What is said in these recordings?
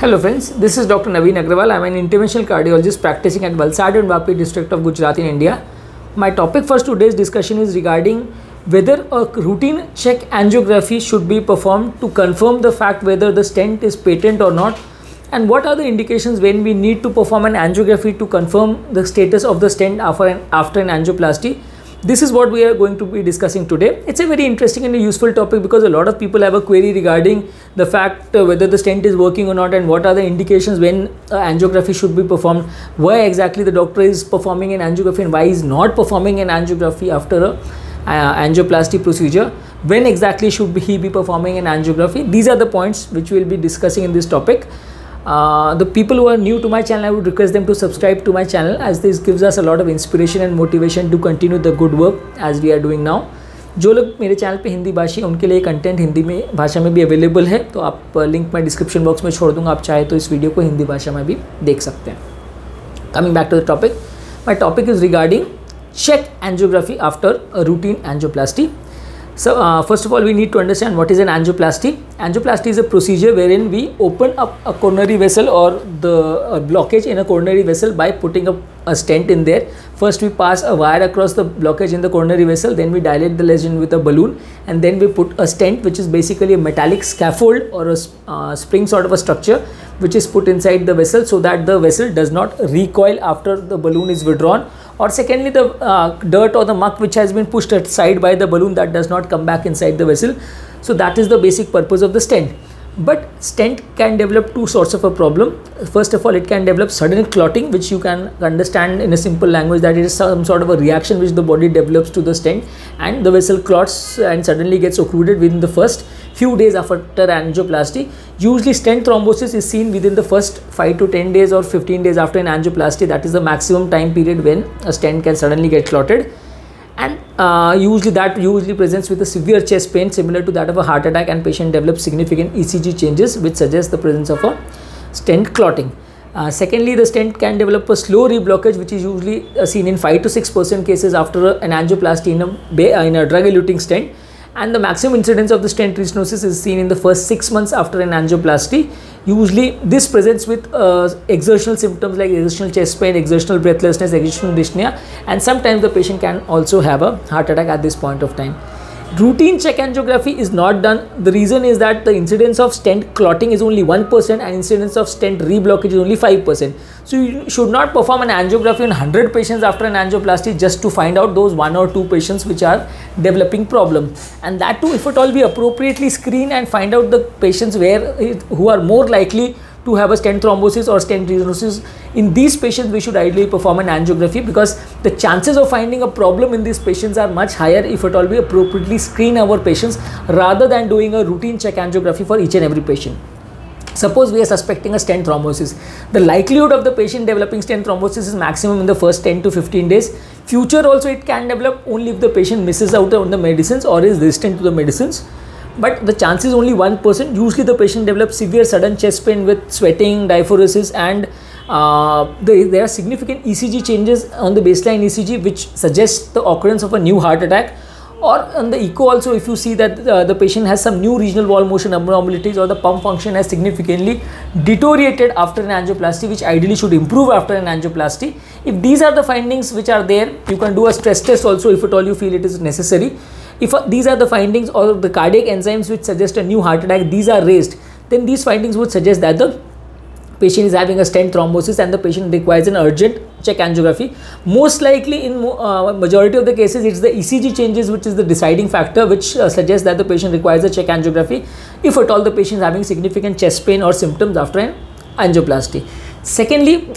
Hello friends, this is Dr. Navin Agrawal. I'm an interventional cardiologist practicing at Valsad and Vapi district of Gujarat in India. My topic for today's discussion is regarding whether a routine check angiography should be performed to confirm the fact whether the stent is patent or not and what are the indications when we need to perform an angiography to confirm the status of the stent after an, after an angioplasty this is what we are going to be discussing today. It's a very interesting and useful topic because a lot of people have a query regarding the fact uh, whether the stent is working or not and what are the indications when uh, angiography should be performed, why exactly the doctor is performing an angiography and why is not performing an angiography after a uh, angioplasty procedure, when exactly should he be performing an angiography. These are the points which we will be discussing in this topic. Uh, the people who are new to my channel i would request them to subscribe to my channel as this gives us a lot of inspiration and motivation to continue the good work as we are doing now जो लोग मेरे channel पे हिंदी भाषी उनके लिए content Hindi में भाषा में भी अवेलेबल है तो आप लिंक मैं डिस्क्रिप्शन बॉक्स में छोड़ दूँगा आप चाहे तो इस वीडियो को हिंदी भाषा में भी देख सकते हैं coming back to the topic my topic is regarding check angiography after a routine angioplasty so uh, first of all we need to understand what is an angioplasty. Angioplasty is a procedure wherein we open up a coronary vessel or the uh, blockage in a coronary vessel by putting up a stent in there. First we pass a wire across the blockage in the coronary vessel. Then we dilate the lesion with a balloon. And then we put a stent which is basically a metallic scaffold or a uh, spring sort of a structure which is put inside the vessel so that the vessel does not recoil after the balloon is withdrawn. Or secondly the uh, dirt or the muck which has been pushed aside by the balloon that does not come back inside the vessel. So that is the basic purpose of the stent but stent can develop two sorts of a problem. First of all it can develop sudden clotting which you can understand in a simple language that it is some sort of a reaction which the body develops to the stent. And the vessel clots and suddenly gets occluded within the first few days after angioplasty. Usually stent thrombosis is seen within the first 5 to 10 days or 15 days after an angioplasty. That is the maximum time period when a stent can suddenly get clotted uh, usually that usually presents with a severe chest pain similar to that of a heart attack and patient develops significant ECG changes which suggests the presence of a stent clotting. Uh, secondly, the stent can develop a slow reblockage which is usually uh, seen in 5 to 6 percent cases after an angioplasty in a, in a drug-eluting stent and the maximum incidence of the stent restenosis is seen in the first 6 months after an angioplasty Usually this presents with uh, exertional symptoms like exertional chest pain, exertional breathlessness, exertional dyspnea and sometimes the patient can also have a heart attack at this point of time. Routine check angiography is not done. The reason is that the incidence of stent clotting is only 1% and incidence of stent reblockage is only 5%. So you should not perform an angiography on 100 patients after an angioplasty just to find out those one or two patients which are developing problem. And that too if at all we appropriately screen and find out the patients where who are more likely to have a stent thrombosis or stent restenosis. In these patients, we should ideally perform an angiography because the chances of finding a problem in these patients are much higher if at all we appropriately screen our patients rather than doing a routine check angiography for each and every patient. Suppose we are suspecting a stent thrombosis. The likelihood of the patient developing stent thrombosis is maximum in the first 10 to 15 days. Future also it can develop only if the patient misses out on the medicines or is resistant to the medicines but the chance is only 1%. Usually the patient develops severe sudden chest pain with sweating, diaphoresis and uh, there are significant ECG changes on the baseline ECG which suggests the occurrence of a new heart attack or on the echo also if you see that uh, the patient has some new regional wall motion abnormalities or the pump function has significantly deteriorated after an angioplasty which ideally should improve after an angioplasty if these are the findings which are there you can do a stress test also if at all you feel it is necessary if uh, these are the findings or the cardiac enzymes which suggest a new heart attack, these are raised, then these findings would suggest that the patient is having a stent thrombosis and the patient requires an urgent check angiography. Most likely in uh, majority of the cases, it's the ECG changes which is the deciding factor which uh, suggests that the patient requires a check angiography if at all the patient is having significant chest pain or symptoms after an angioplasty. Secondly,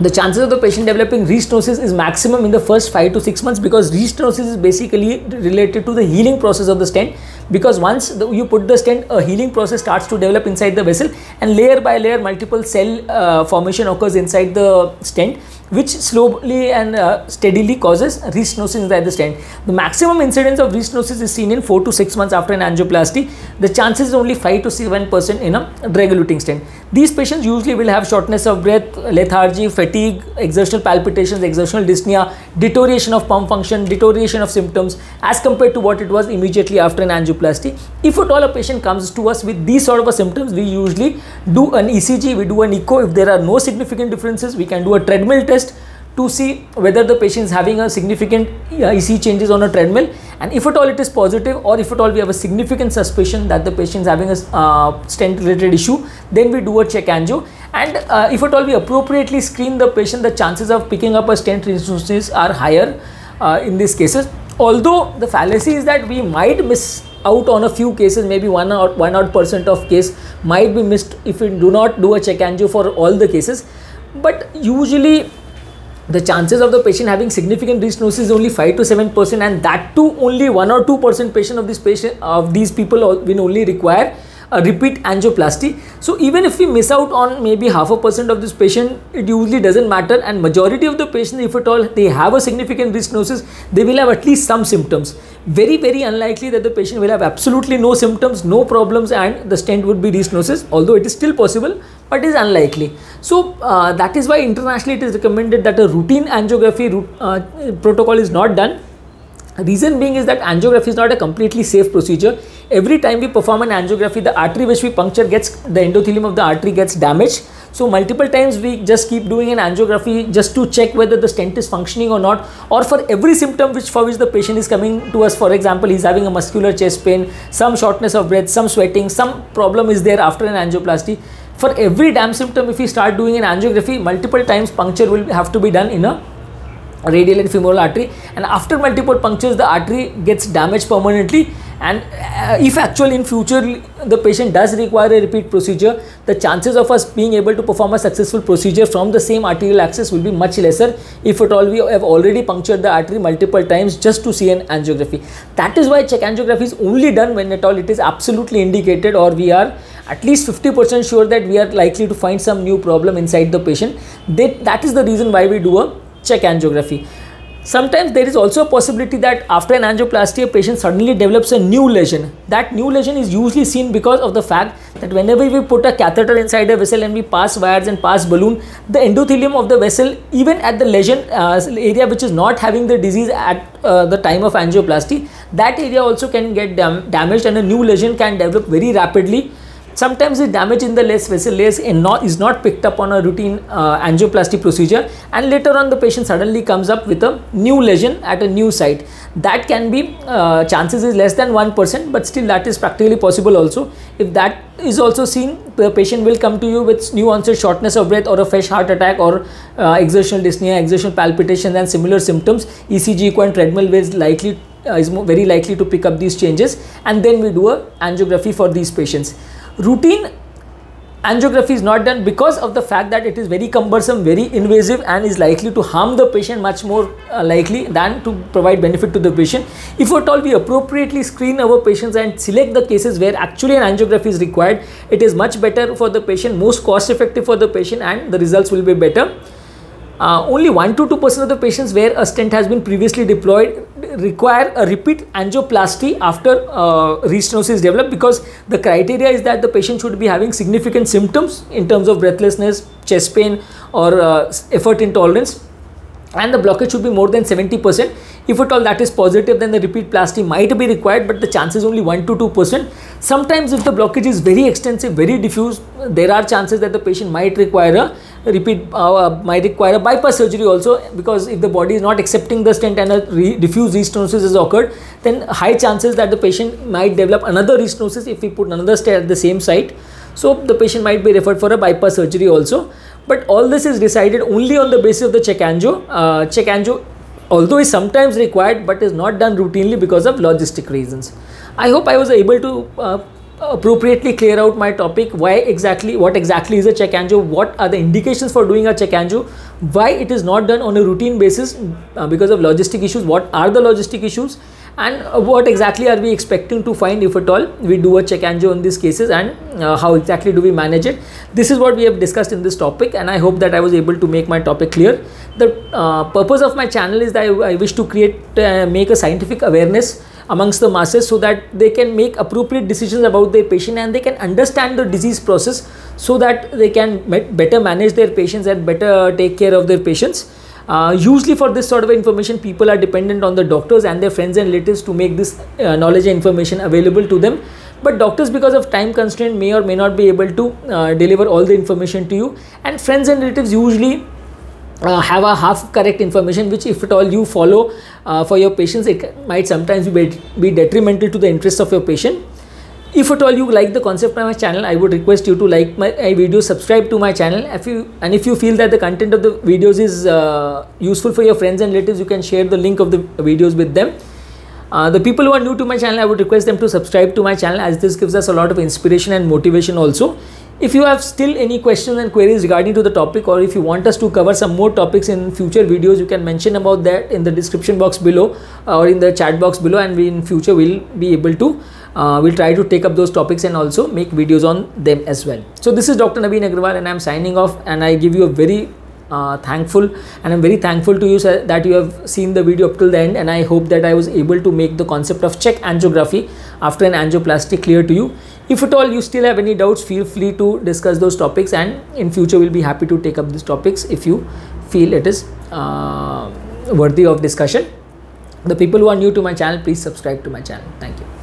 the chances of the patient developing restenosis is maximum in the first 5 to 6 months because restenosis is basically related to the healing process of the stent because once the, you put the stent a healing process starts to develop inside the vessel and layer by layer multiple cell uh, formation occurs inside the stent which slowly and uh, steadily causes restenosis inside the stent. The maximum incidence of restenosis is seen in 4 to 6 months after an angioplasty. The chances is only 5 to 7% in a drug-eluting stent. These patients usually will have shortness of breath, lethargy, fatigue, exertional palpitations, exertional dyspnea, deterioration of pump function, deterioration of symptoms as compared to what it was immediately after an angioplasty. If at all a patient comes to us with these sort of symptoms, we usually do an ECG, we do an echo. If there are no significant differences, we can do a treadmill test to see whether the patient is having a significant uh, EC changes on a treadmill and if at all it is positive or if at all we have a significant suspicion that the patient is having a uh, stent related issue then we do a check angio and uh, if at all we appropriately screen the patient the chances of picking up a stent restenosis are higher uh, in these cases. Although the fallacy is that we might miss out on a few cases maybe one or one odd percent of case might be missed if we do not do a check angio for all the cases. But usually the chances of the patient having significant restenosis is only 5 to 7 percent and that too only 1 or 2 percent patient of this patient of these people will only require a repeat angioplasty. So even if we miss out on maybe half a percent of this patient, it usually doesn't matter and majority of the patients, if at all they have a significant risk restenosis, they will have at least some symptoms. Very, very unlikely that the patient will have absolutely no symptoms, no problems and the stent would be risk restenosis, although it is still possible, but is unlikely. So uh, that is why internationally it is recommended that a routine angiography uh, protocol is not done. Reason being is that angiography is not a completely safe procedure. Every time we perform an angiography the artery which we puncture gets the endothelium of the artery gets damaged. So multiple times we just keep doing an angiography just to check whether the stent is functioning or not. Or for every symptom which for which the patient is coming to us for example he's having a muscular chest pain some shortness of breath some sweating some problem is there after an angioplasty. For every damn symptom if we start doing an angiography multiple times puncture will have to be done in a radial and femoral artery. And after multiple punctures the artery gets damaged permanently. And uh, if actually in future the patient does require a repeat procedure the chances of us being able to perform a successful procedure from the same arterial axis will be much lesser. If at all we have already punctured the artery multiple times just to see an angiography. That is why check angiography is only done when at all it is absolutely indicated or we are at least 50% sure that we are likely to find some new problem inside the patient. That, that is the reason why we do a check angiography Sometimes there is also a possibility that after an angioplasty, a patient suddenly develops a new lesion. That new lesion is usually seen because of the fact that whenever we put a catheter inside a vessel and we pass wires and pass balloon, the endothelium of the vessel, even at the lesion uh, area which is not having the disease at uh, the time of angioplasty, that area also can get dam damaged and a new lesion can develop very rapidly Sometimes the damage in the less vessel is not picked up on a routine uh, angioplasty procedure and later on the patient suddenly comes up with a new lesion at a new site. That can be, uh, chances is less than 1% but still that is practically possible also. If that is also seen, the patient will come to you with new onset shortness of breath or a fresh heart attack or uh, exertional dyspnea, exertional palpitations and similar symptoms. ECG and treadmill is likely uh, is very likely to pick up these changes and then we do a angiography for these patients routine angiography is not done because of the fact that it is very cumbersome, very invasive and is likely to harm the patient much more uh, likely than to provide benefit to the patient. If at all we appropriately screen our patients and select the cases where actually an angiography is required, it is much better for the patient, most cost effective for the patient and the results will be better uh, only 1 to 2 percent of the patients where a stent has been previously deployed require a repeat angioplasty after uh, restenosis developed because the criteria is that the patient should be having significant symptoms in terms of breathlessness, chest pain or uh, effort intolerance and the blockage should be more than 70 percent. If at all that is positive then the repeat plasty might be required but the chance is only 1 to 2 percent. Sometimes if the blockage is very extensive, very diffuse, there are chances that the patient might require a repeat uh, might require a bypass surgery also because if the body is not accepting the stent and a re diffuse restenosis has occurred then high chances that the patient might develop another restenosis if we put another stent at the same site so the patient might be referred for a bypass surgery also but all this is decided only on the basis of the check angio uh, check angio although is sometimes required but is not done routinely because of logistic reasons. I hope i was able to uh, appropriately clear out my topic. Why exactly what exactly is a check angio what are the indications for doing a check angio why it is not done on a routine basis uh, because of logistic issues? What are the logistic issues and uh, what exactly are we expecting to find if at all we do a check angio in these cases and uh, how exactly do we manage it? This is what we have discussed in this topic and i hope that i was able to make my topic clear. The uh, purpose of my channel is that I, I wish to create uh, make a scientific awareness amongst the masses so that they can make appropriate decisions about their patient and they can understand the disease process so that they can better manage their patients and better take care of their patients uh, usually for this sort of information people are dependent on the doctors and their friends and relatives to make this uh, knowledge and information available to them. But doctors because of time constraint may or may not be able to uh, deliver all the information to you. And friends and relatives usually uh, have a half correct information which if at all you follow uh, for your patients it might sometimes be, be detrimental to the interests of your patient if at all you like the concept of my channel i would request you to like my, my video subscribe to my channel. If you and if you feel that the content of the videos is uh, useful for your friends and relatives you can share the link of the videos with them. Uh, the people who are new to my channel i would request them to subscribe to my channel as this gives us a lot of inspiration and motivation also if you have still any questions and queries regarding to the topic or if you want us to cover some more topics in future videos you can mention about that in the description box below or in the chat box below and we in future we'll be able to uh, we'll try to take up those topics and also make videos on them as well. So this is Dr. Navin Agrawal and I'm signing off and I give you a very uh, thankful and I'm very thankful to you that you have seen the video up till the end and I hope that I was able to make the concept of check angiography after an angioplasty clear to you. If at all you still have any doubts feel free to discuss those topics and in future we'll be happy to take up these topics if you feel it is uh, worthy of discussion. The people who are new to my channel please subscribe to my channel. Thank you.